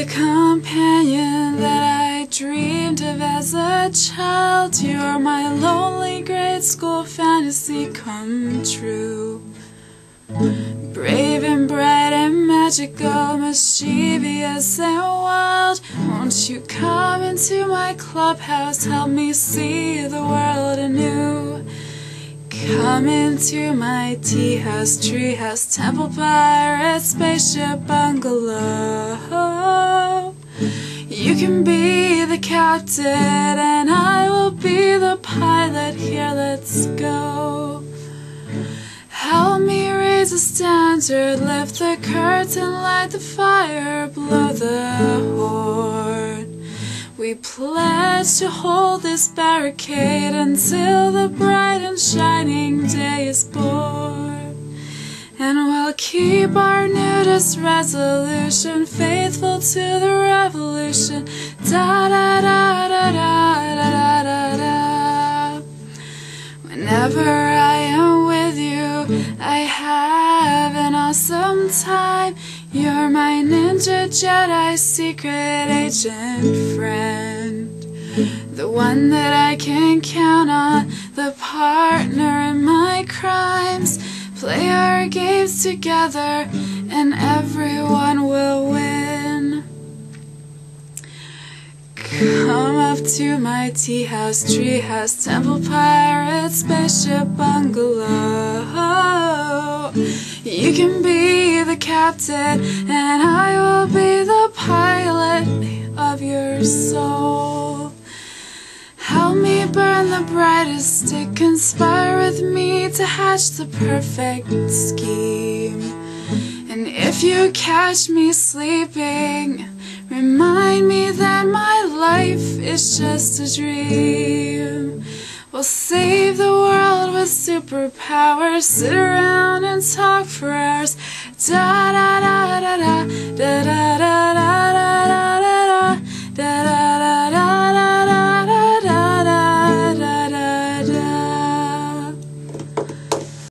the companion that I dreamed of as a child. You're my lonely grade school fantasy come true. Brave and bright and magical, mischievous and wild. Won't you come into my clubhouse, help me see the world anew? Come into my tea house, tree house, temple pirate, spaceship bungalow. Can be the captain, and I will be the pilot. Here, let's go. Help me raise a standard, lift the curtain, light the fire, blow the horn. We pledge to hold this barricade until the bright and shining day is born. And we'll keep our nudist resolution faithful to the revolution. Da da da da da da da da. Whenever I am with you, I have an awesome time. You're my ninja Jedi secret agent friend. The one that I can count on, the partner in my crimes. Play our games together and everyone will win. To my tea house, tree house, temple pirate, spaceship bungalow. You can be the captain, and I will be the pilot of your soul. Help me burn the brightest stick, conspire with me to hatch the perfect scheme. And if you catch me sleeping, remind me is just a dream. We'll save the world with superpowers, sit around and talk for hours. Da